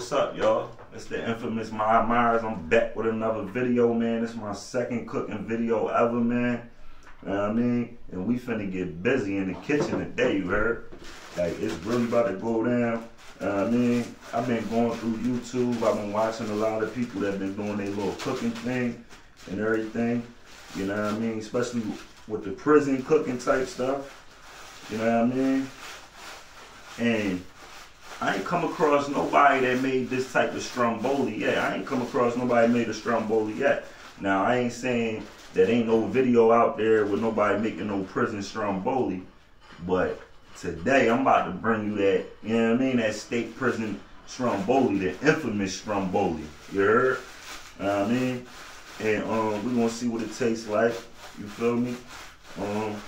what's up, y'all? It's the infamous Mob Myerz. I'm back with another video, man. It's my second cooking video ever, man. You know what I mean? And we finna get busy in the kitchen today, you heard? Like, it's really about to go down. You know I mean? I've been going through YouTube. I've been watching a lot of people that been doing their little cooking thing and everything. You know what I mean? Especially with the prison cooking type stuff. You know what I mean? And I ain't come across nobody that made this type of stromboli yet. I ain't come across nobody made a stromboli yet. Now I ain't saying that ain't no video out there with nobody making no prison stromboli, but today I'm about to bring you that, you know what I mean, that state prison stromboli, the infamous stromboli. You heard? You know what I mean? And um, we gonna see what it tastes like. You feel me? Um,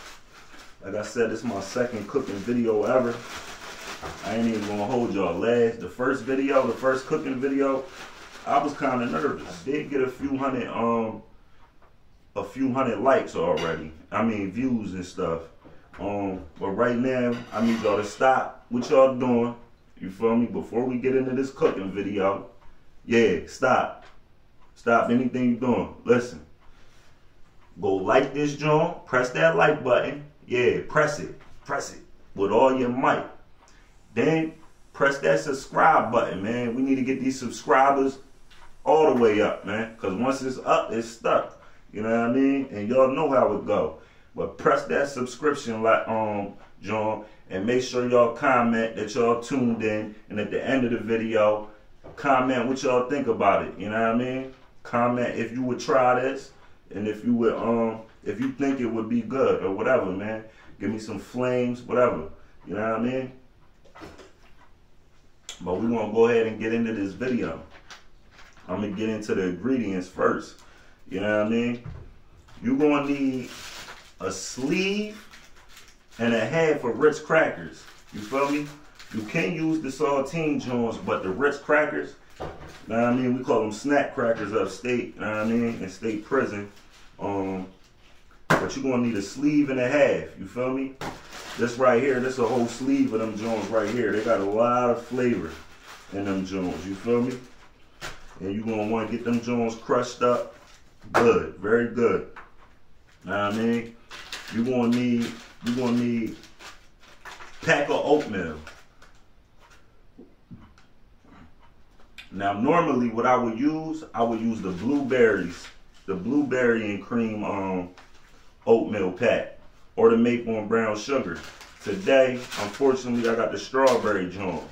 like I said, this is my second cooking video ever. I ain't even gonna hold y'all. Last the first video, the first cooking video, I was kind of nervous. I did get a few hundred um a few hundred likes already. I mean views and stuff. Um, but right now I need y'all to stop what y'all doing. You feel me? Before we get into this cooking video, yeah, stop. Stop anything you're doing. Listen. Go like this joint. Press that like button. Yeah, press it. Press it with all your might. Then press that subscribe button, man. We need to get these subscribers all the way up, man. Because once it's up, it's stuck. You know what I mean? And y'all know how it go. But press that subscription like um John and make sure y'all comment that y'all tuned in and at the end of the video comment what y'all think about it. You know what I mean? Comment if you would try this and if you would um if you think it would be good or whatever, man. Give me some flames, whatever. You know what I mean? But we're gonna go ahead and get into this video. I'm gonna get into the ingredients first. You know what I mean? You're gonna need a sleeve and a half of Ritz crackers. You feel me? You can use the saltine joints, but the Ritz crackers, you know what I mean? We call them snack crackers upstate, you know what I mean? In state prison. Um, but you're gonna need a sleeve and a half, you feel me? This right here, this a whole sleeve of them Jones right here. They got a lot of flavor in them Jones, you feel me? And you're gonna wanna get them Jones crushed up good, very good. Know I mean? You're gonna need, you're gonna need pack of oatmeal. Now, normally what I would use, I would use the blueberries, the blueberry and cream um, oatmeal pack or the maple and brown sugar. Today, unfortunately, I got the strawberry joint.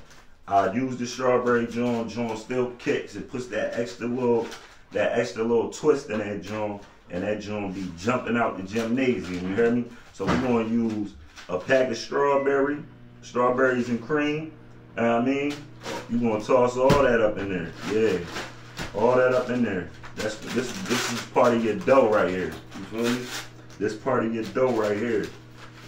I use the strawberry joint. Joint still kicks. It puts that extra little, that extra little twist in that joint, and that joint be jumping out the gymnasium. You hear me? So we're gonna use a pack of strawberry, strawberries and cream. You I mean? You're gonna toss all that up in there. Yeah, all that up in there. That's this. This is part of your dough right here. You feel me? This part of your dough right here.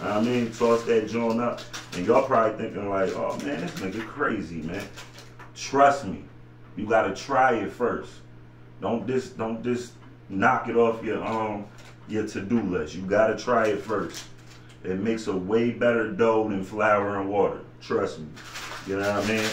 I mean, toss that joint up. And y'all probably thinking like, oh man, this nigga crazy, man. Trust me. You gotta try it first. Don't just don't just knock it off your um your to-do list. You gotta try it first. It makes a way better dough than flour and water. Trust me. You know what I mean?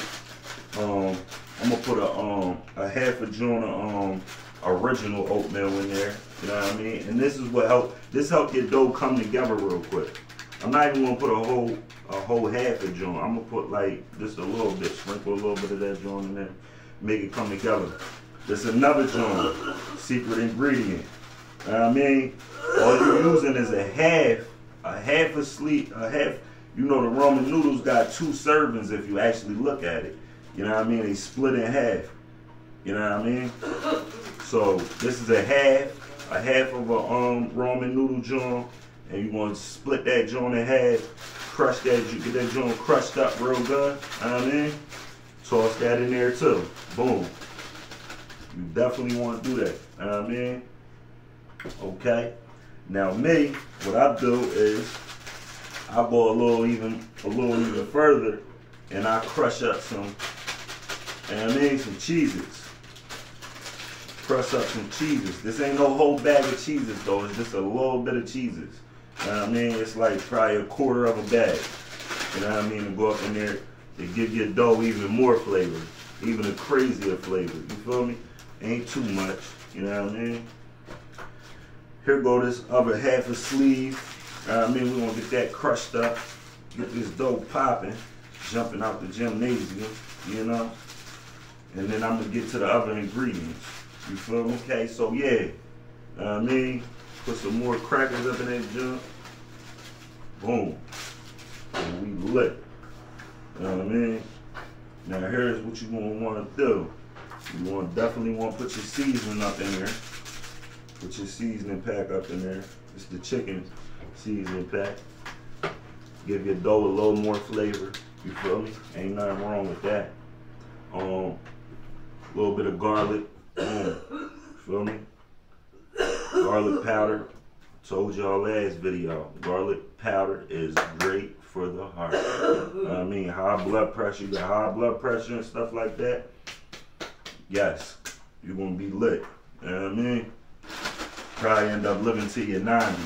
Um, I'm gonna put a um a half a joint of um original oatmeal in there. You know what I mean? And this is what help this help your dough come together real quick. I'm not even gonna put a whole a whole half of joint. I'm gonna put like just a little bit, sprinkle a little bit of that joint in there, make it come together. There's another joint, secret ingredient. You know what I mean? All you're using is a half, a half a sleep, a half. You know the ramen noodles got two servings if you actually look at it. You know what I mean? They split in half. You know what I mean? So this is a half, a half of a um ramen noodle joint, and you want to split that joint in half, crush that, you get that joint crushed up real good. I mean? Toss that in there too. Boom. You definitely want to do that. I mean? Okay. Now me, what I do is I go a little even a little even further and I crush up some and I mean some cheeses. Crush up some cheeses. This ain't no whole bag of cheeses though, it's just a little bit of cheeses. You know what I mean? It's like probably a quarter of a bag. You know what I mean? To go up in there to give your dough even more flavor. even a crazier flavor. You feel me? Ain't too much. You know what I mean? Here go this other half a sleeve. You know I mean, We're gonna get that crushed up, get this dough popping, jumping out the gymnasium, you know? And then I'm gonna get to the other ingredients. You feel me? Okay, so yeah. I mean, put some more crackers up in that junk. Boom. And we lit. You know what I mean? Now here's what you're gonna wanna do. You want definitely want to put your seasoning up in there. Put your seasoning pack up in there. It's the chicken seasoning pack. Give your dough a little more flavor. You feel me? Ain't nothing wrong with that. Um, a little bit of garlic. Feel me? Garlic powder. Told y'all last video. Garlic powder is great for the heart. I mean, high blood pressure. You got high blood pressure and stuff like that. Yes, you're gonna be lit. You know what I mean? Probably end up living to your 90,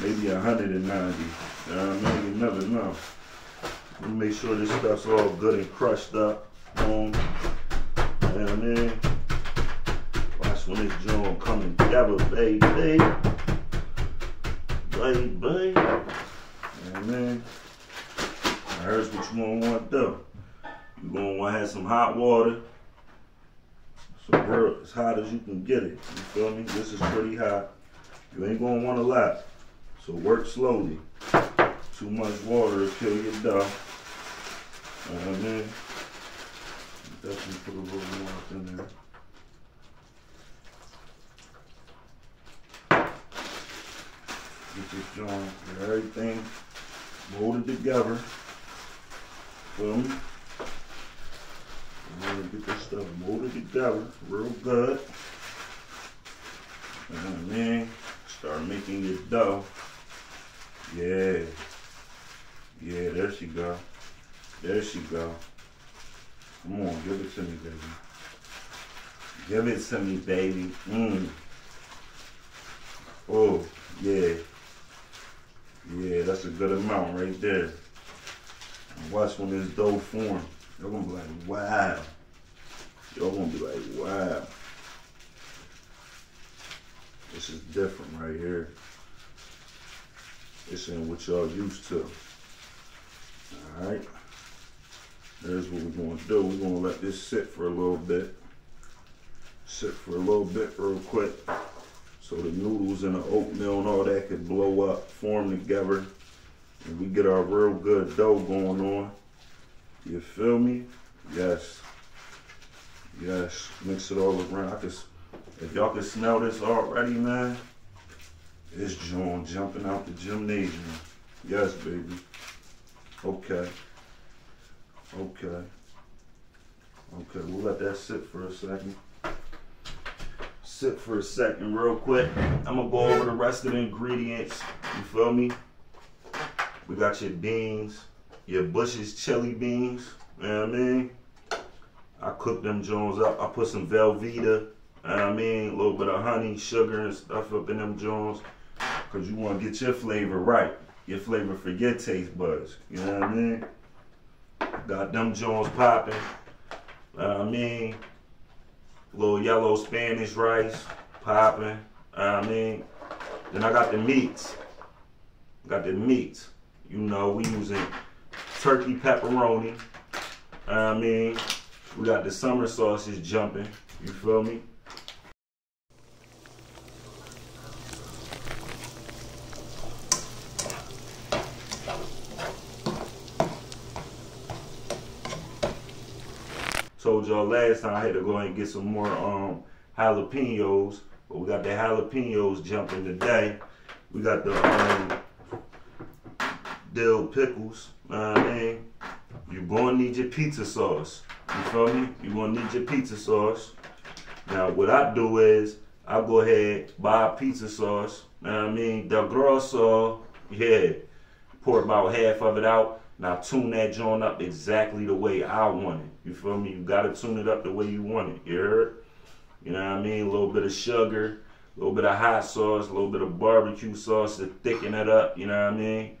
maybe 190. You know what I mean? You never know. Make sure this stuff's all good and crushed up. Boom. You know what I mean? When this joint coming together, baby. Baby, I mean? Here's what you gonna want to do. You're gonna want to have some hot water. So real as hot as you can get it. You feel me? This is pretty hot. You ain't gonna want a lot. So work slowly. Too much water will kill your dough. You know I? Definitely put a little more up in there. Get this joint, get everything molded together. Boom. I'm gonna get this stuff molded together real good. And then start making your dough. Yeah. Yeah, there she go. There she go. Come on, give it to me, baby. Give it to me, baby. Mmm. Oh, yeah. Yeah, that's a good amount right there. watch when this dough form. You're gonna be like, wow. You're gonna be like, wow. This is different right here. This ain't what y'all used to. Alright. There's what we're gonna do. We're gonna let this sit for a little bit. Sit for a little bit real quick. So the noodles and the oatmeal and all that could blow up, form together. And we get our real good dough going on. You feel me? Yes. Yes. Mix it all around. I just, if y'all can smell this already, man, it's John jumping out the gymnasium. Yes, baby. Okay. Okay. Okay, we'll let that sit for a second. Sit for a second real quick. I'm gonna go over the rest of the ingredients. You feel me? We got your beans your Bush's chili beans. You know what I mean? I cook them Jones up. I put some Velveeta, you know what I mean? A little bit of honey, sugar, and stuff up in them Jones. Because you want to get your flavor right. Your flavor for your taste buds. You know what I mean? Got them Jones popping. You know what I mean? Little yellow Spanish rice popping. I mean? Then I got the meats. Got the meats. You know, we using turkey pepperoni. I mean, we got the summer sauces jumping. You feel me? Y'all last time I had to go and get some more um, jalapenos, but we got the jalapenos jumping today. We got the um, dill pickles. Know what I mean? You're gonna need your pizza sauce. You feel me? You're gonna need your pizza sauce. Now, what I do is I go ahead buy pizza sauce. Know what I mean? The Grosso, yeah. Pour about half of it out. Now tune that joint up exactly the way I want it. You feel me? You gotta tune it up the way you want it. You heard? You know what I mean? A little bit of sugar, a little bit of hot sauce, a little bit of barbecue sauce to thicken it up. You know what I mean?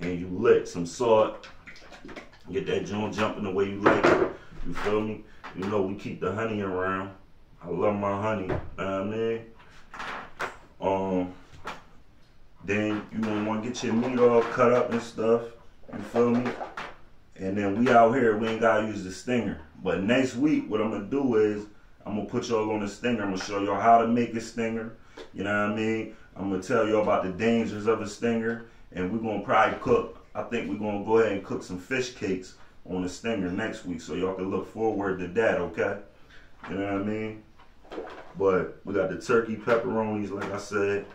and you lick some salt. Get that joint jumping the way you like it. You feel me? You know we keep the honey around. I love my honey. You know what I mean? Um, then you gonna wanna get your meat all cut up and stuff. You feel me? And then we out here, we ain't gotta use the stinger. But next week, what I'm gonna do is I'm gonna put y'all on the stinger. I'm gonna show y'all how to make a stinger. You know what I mean? I'm gonna tell y'all about the dangers of a stinger. And we're gonna probably cook. I think we're gonna go ahead and cook some fish cakes on the stinger next week. So y'all can look forward to that, okay? You know what I mean? But we got the turkey pepperonis, like I said.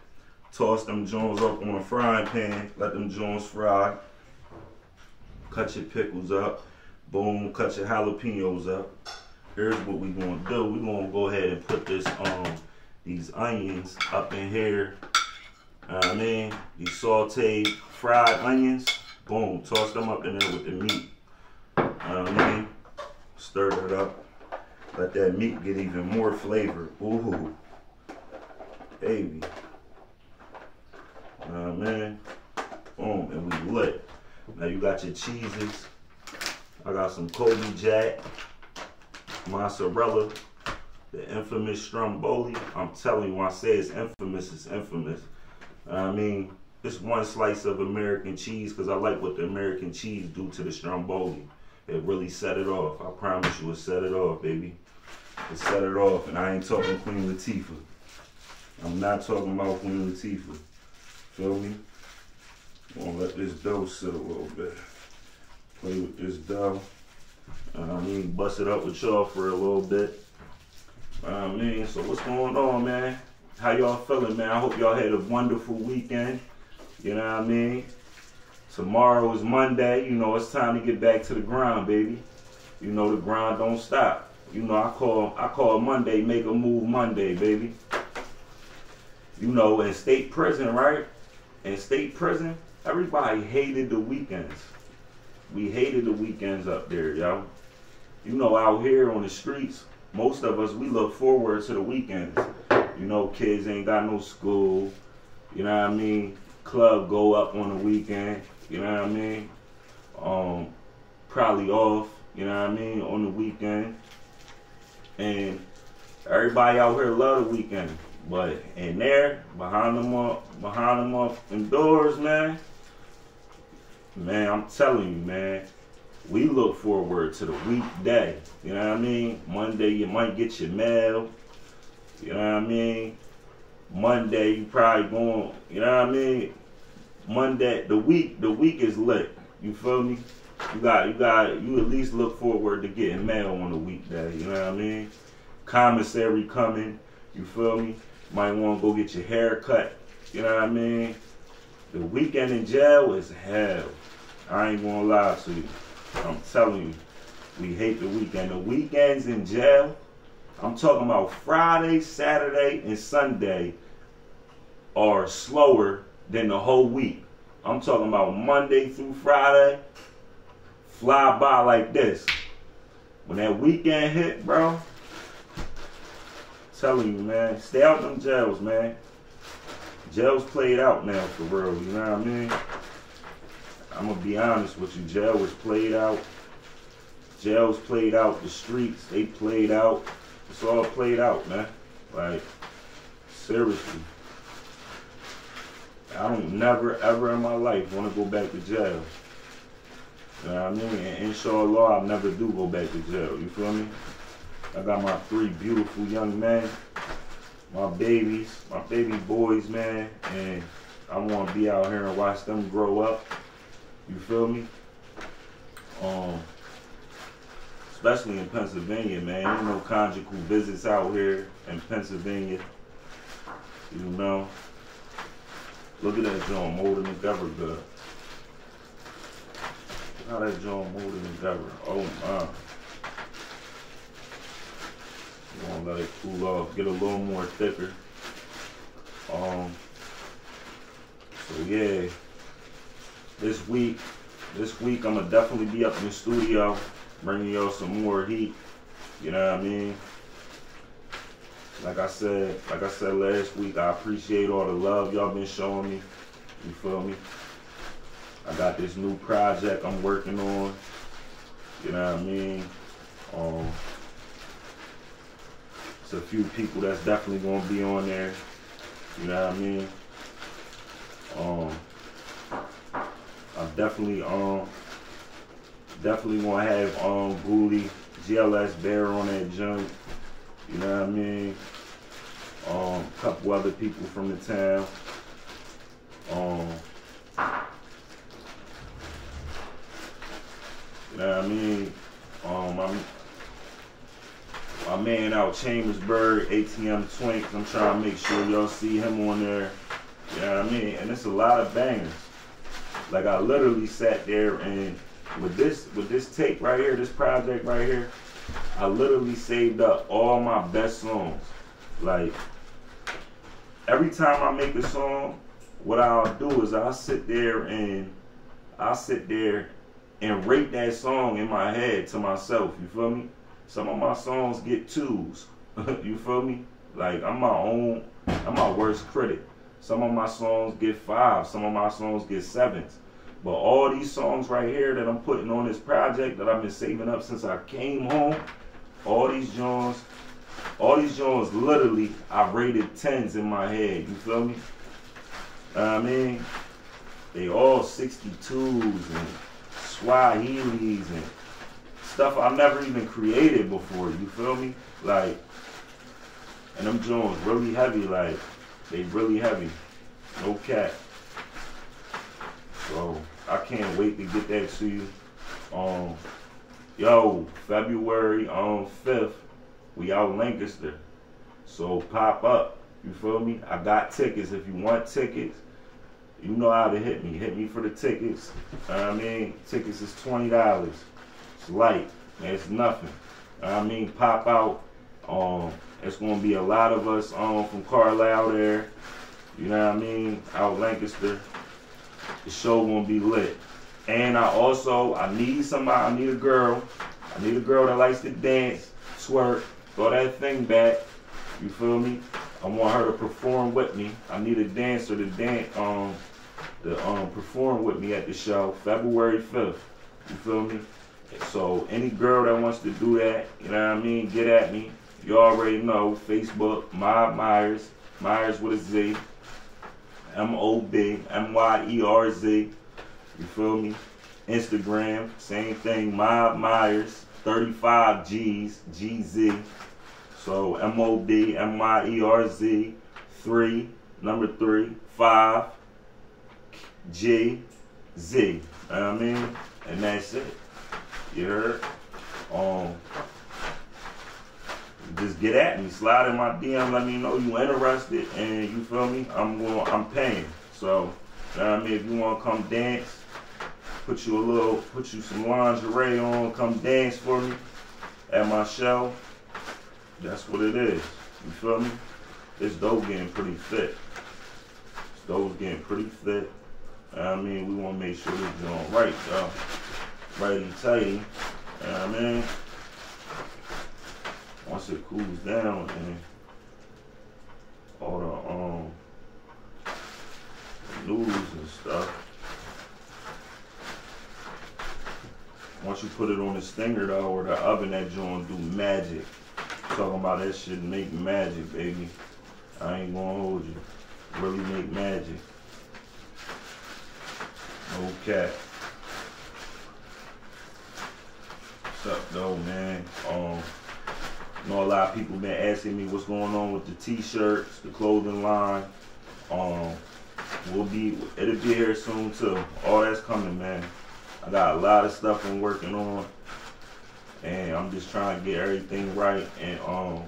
Toss them joints up on a frying pan. Let them joints fry. Cut your pickles up. Boom, cut your jalapenos up. Here's what we gonna do. we gonna go ahead and put this um these onions up in here. I mean, these sauteed fried onions. Boom, toss them up in there with the meat. I mean, stir it up. Let that meat get even more flavor. Ooh, baby. Uh, man, boom, and we lit. Now you got your cheeses. I got some Colby Jack, mozzarella, the infamous Stromboli. I'm telling you, when I say it's infamous, it's infamous. I mean, it's one slice of American cheese because I like what the American cheese do to the Stromboli. It really set it off. I promise you, it set it off, baby. It set it off, and I ain't talking Queen Latifah. I'm not talking about Queen Latifah. Feel me? Gonna let this dough sit a little bit play with this dough. I mean, bust it up with y'all for a little bit. I mean, so what's going on, man? How y'all feeling, man? I hope y'all had a wonderful weekend. You know what I mean? Tomorrow is Monday. You know, it's time to get back to the grind, baby. You know, the grind don't stop. You know, I call I call Monday make a move Monday, baby. You know, in state prison, right? In state prison, everybody hated the weekends. We hated the weekends up there, y'all. You know, out here on the streets, most of us, we look forward to the weekends. You know, kids ain't got no school. You know what I mean? Club go up on the weekend. You know what I mean? Um, probably off. You know what I mean? On the weekend. And everybody out here love the weekend. But in there, behind them up, behind them up indoors, man, Man, I'm telling you, man, we look forward to the weekday. You know what I mean? Monday, you might get your mail. You know what I mean? Monday, you probably going, you know what I mean? Monday, the week, the week is lit. You feel me? You got, you got, you at least look forward to getting mail on the weekday. You know what I mean? Commissary coming. You feel me? Might want to go get your hair cut. You know what I mean? The weekend in jail is hell. I ain't gonna lie to you. I'm telling you, we hate the weekend. The weekends in jail, I'm talking about Friday, Saturday, and Sunday are slower than the whole week. I'm talking about Monday through Friday, fly by like this. When that weekend hit, bro, I'm telling you, man, stay out them jails, man. Jails played out now for real, you know what I mean? I'm gonna be honest with you. Jail was played out. Jails played out. The streets they played out. It's all played out, man. Like seriously. I don't never ever in my life want to go back to jail. You know what I mean? And inshallah, I never do go back to jail. You feel me? I got my three beautiful young men, my babies, my baby boys, man, and I want to be out here and watch them grow up you feel me? Um, especially in Pennsylvania, man. Ain't no conjugal visits out here in Pennsylvania. You know. Look at that joint molding together good. How that joint molding together. Oh my. You want to let it cool off, get a little more thicker. Um. So yeah this week, this week I'm gonna definitely be up in the studio, bringing y'all some more heat. You know what I mean? Like I said, like I said last week, I appreciate all the love y'all been showing me. You feel me? I got this new project I'm working on. You know what I mean? Um, it's a few people that's definitely gonna be on there. You know what I mean? Um, I definitely um definitely want to have um Booty, GLS Bear on that joint. You know what I mean? Um, couple other people from the town. Um, you know what I mean? Um, I'm my man out Chambersburg, ATM Twinks. I'm trying to make sure y'all see him on there. You know what I mean? And it's a lot of bangers. Like I literally sat there and with this with this tape right here, this project right here, I literally saved up all my best songs. Like every time I make a song, what I'll do is I'll sit there and I'll sit there and rate that song in my head to myself. You feel me? Some of my songs get twos. you feel me? Like I'm my own, I'm my worst critic. Some of my songs get five. Some of my songs get sevens. But all these songs right here that I'm putting on this project that I've been saving up since I came home, all these joints, all these joints literally I rated tens in my head. You feel me? I mean, they all 62s and Swahilis and stuff I've never even created before. You feel me? Like, and them joints really heavy. Like, they really heavy. No cap. So I can't wait to get that to you. Um, yo, February on um, 5th, we out Lancaster. So pop up. You feel me? I got tickets. If you want tickets, you know how to hit me. Hit me for the tickets. I mean, tickets is twenty dollars. It's light. It's nothing. I mean, pop out. Um, it's gonna be a lot of us um from Carlisle there. You know what I mean? Out Lancaster. The show gonna be lit. And I also I need somebody. I need a girl. I need a girl that likes to dance, twerk, throw that thing back. You feel me? I want her to perform with me. I need a dancer to dance um to um perform with me at the show February 5th. You feel me? So any girl that wants to do that, you know what I mean, get at me. You already know Facebook, Mob Myerz, Myers with a Z, M O B M Y E R Z. You feel me? Instagram, same thing, Mob Myerz, 35 G's, G Z. So M O B M Y E R Z, three, number three, five, G, Z. You know what I mean? And that's it. You heard? Um, just get at me, slide in my DM, let me know you interested, and you feel me? I'm going, I'm paying. So, you know I mean? If you want to come dance, put you a little, put you some lingerie on, come dance for me at my show. That's what it is. You feel me? This dough getting pretty thick. This dough's getting pretty thick. I mean, we want to make sure we're doing right, though righty tighty. You know what I mean? Once it cools down and all the um noodles and stuff. Once you put it on the stinger though or the oven that joint do magic. Talking about that shit make magic, baby. I ain't gonna hold you. Really make magic. No cap. What's up, though, man? Um, Know a lot of people been asking me what's going on with the t-shirts, the clothing line. Um, we'll be, it'll be here soon too. All that's coming, man. I got a lot of stuff I'm working on, and I'm just trying to get everything right, and um,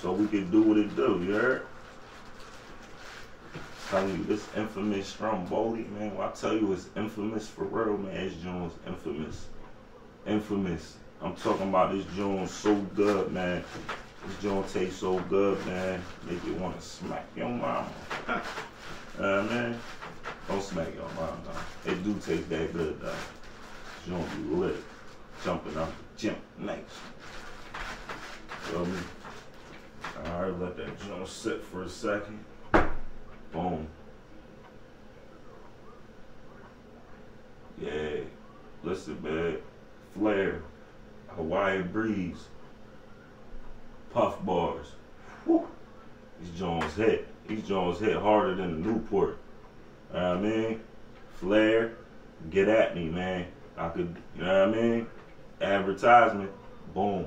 so we can do what it do. You heard? telling you this infamous Stromboli, man. Well, I tell you, it's infamous for real, man. It's Jones infamous infamous. I'm talking about this joint so good, man. This joint tastes so good, man. Make you want to smack your mama. uh, man, don't smack your mama, though. It do taste that good, though. This joint be lit. Jumping up the gym. Nice. Feel me? Alright, let that joint sit for a second. Boom. Yeah. Listen, man. Flair. Hawaii Breeze. Puff bars. Woo. These Jones hit. These Jones hit harder than the Newport. You know what I mean? Flair, get at me, man. I could, you know what I mean? Advertisement, boom.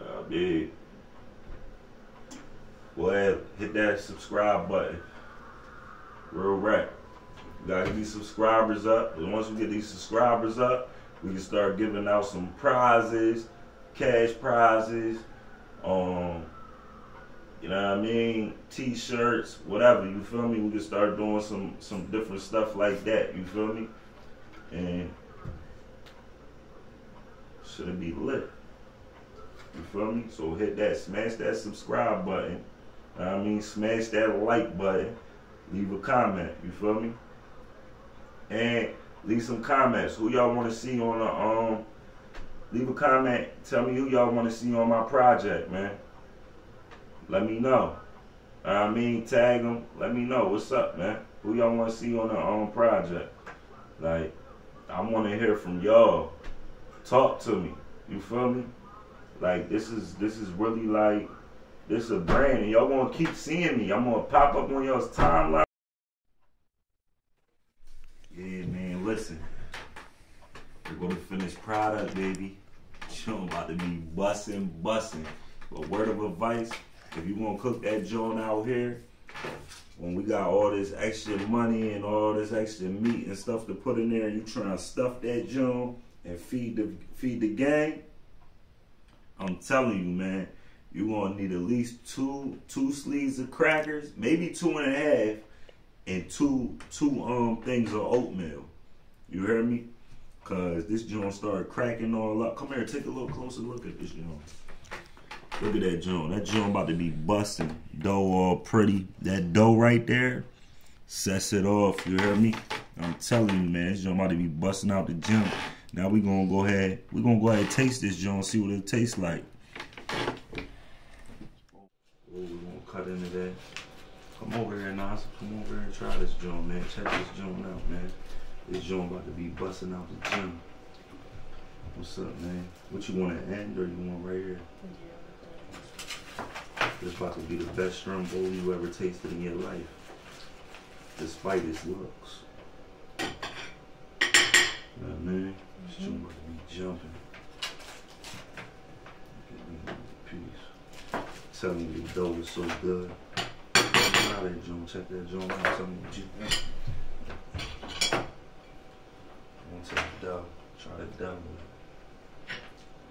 Uh, big. Well, hit that subscribe button. Real rap. Gotta get these subscribers up. And once we get these subscribers up, we can start giving out some prizes, cash prizes, um, you know what I mean? T-shirts, whatever. You feel me? We can start doing some some different stuff like that. You feel me? And should it be lit? You feel me? So hit that, smash that subscribe button. I mean, smash that like button. Leave a comment. You feel me? And leave some comments. Who y'all want to see on the um? Leave a comment. Tell me who y'all want to see on my project, man. Let me know. I mean, tag them. Let me know what's up, man. Who y'all want to see on the um project? Like, I want to hear from y'all. Talk to me. You feel me? Like this is this is really like this is a brand, and y'all gonna keep seeing me. I'm gonna pop up on y'all's timeline. Yeah, man. Listen, we're gonna finish product, baby. Show about to be bussing, bussing. But word of advice if you want to cook that joint out here, when we got all this extra money and all this extra meat and stuff to put in there, you trying to stuff that joint and feed the feed the gang. I'm telling you, man, you gonna need at least two two sleeves of crackers, maybe two and a half, and two two um things of oatmeal. You hear me? Cause this joint started cracking all up. Come here, take a little closer look at this joint. Look at that joint. That joint about to be busting. Dough all pretty. That dough right there sets it off. You hear me? I'm telling you, man. This joint about to be busting out the gym. Now we gonna go ahead. We gonna go ahead and taste this joint. See what it tastes like. Oh, we gonna cut into that. Come over here, Nas. Come over here and try this joint, man. Check this joint out, man. This joint about to be busting out the gym. What's up, man? What you want to end or you want right here? This about to be the best stromboli you ever tasted in your life. Despite its looks. You know what I mean? This mm-hmm. joint about to be jumping. Get me a piece. Telling you the dough is so good. Check out that joint. Check that joint out. Tell me what you think. To try dough.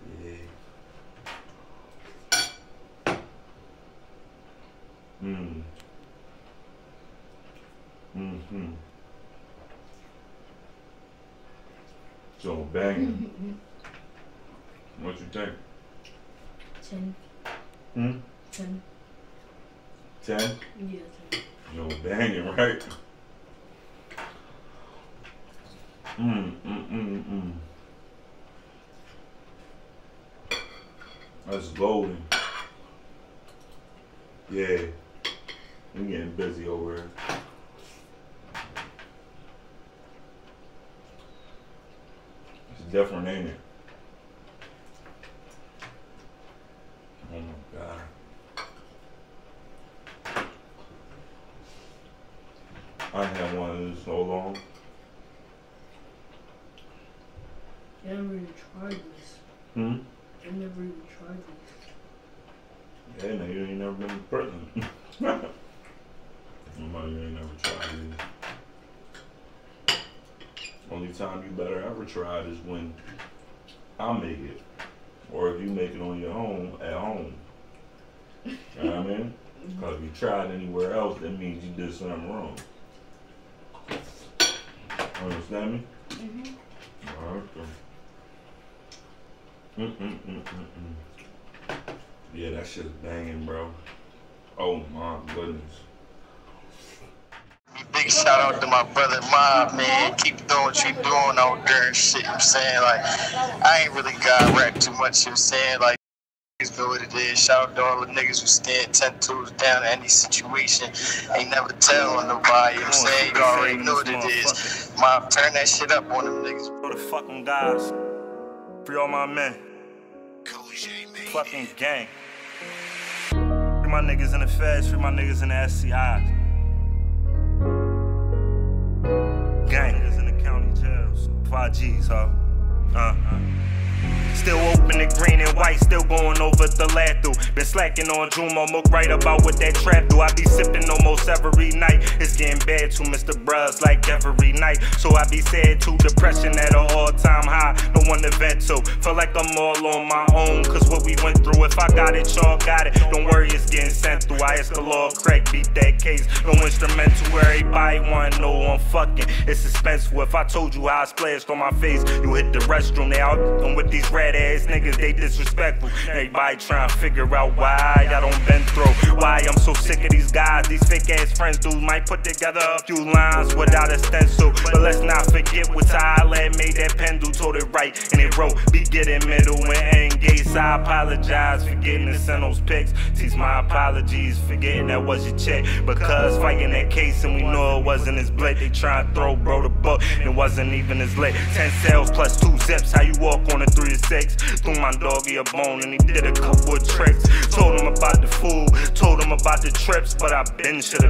Try. Yeah. Mm. Mm-hmm. So banging. what you think? Ten. Hmm? Ten. Ten? Yeah, ten. Yo, banging, right? Mm, mm, mm, mm. That's golden. Yeah. I'm getting busy over here. It's different, ain't it? Oh my god. I had one in so long. I never even tried this. Hmm? I never even tried this. Yeah, no, you ain't never been to prison. Nobody you ain't never tried it. Only time you better ever try it is when I make it. Or if you make it on your own at home. You know what I mean? Because if you tried anywhere else, that means you did something wrong. Understand me? Mm-hmm. Okay. Mm-mm-mm-mm-mm. Yeah, that shit's banging, bro. Oh my goodness. Big shout out to my brother Mob, man. Keep doing what you doing out there and shit. You know what I'm saying? Like, I ain't really got rap too much. You know what I'm saying? Like, niggas know what it is. Shout out to all the niggas who stand ten toes down in any situation. Ain't never tell on nobody. You know what I'm saying? You already know what it is. Mob, turn that shit up on them niggas. Go to fucking guys. Free all my men. Fucking gang. Free my niggas in the feds, free my niggas in the SCI. Gang. Niggas in the county jails. 5Gs, huh? Uh. Still open the green and white, still going over the Lathu. Been slacking on Jumo, Mook right about what that trap do. I be sipping almost every night. It's getting bad to Mr. Bruhs like every night. So I be sad to depression at an all time high. No one to vent to. Feel like I'm all on my own, cause what we went through, if I got it, y'all got it. Don't worry, it's getting sent through. I ask the Lord, Craig, beat that case. No instrumental, everybody wanna know I'm fucking. It's suspenseful. If I told you how I splashed on my face, you hit the restroom. Out I'm with these red ass niggas, they disrespectful. Everybody trying to figure out why I don't been through. Why I'm so sick of these guys, these fake ass friends dudes might put together a few lines without a stencil. But let's not forget what Tyler made that pen do, told it right. And it wrote, be getting middle and end gates. I apologize for getting to send those pics. Teach my apologies, for forgetting that was your check. Because fighting that case and we know it wasn't his blade. They try to throw bro the book, and it wasn't even his lit. Ten cells plus two zips, how you walk on a three to six. Threw my doggy a bone and he did a couple of tricks. Told him about the food, told him about the trips, but I been should've.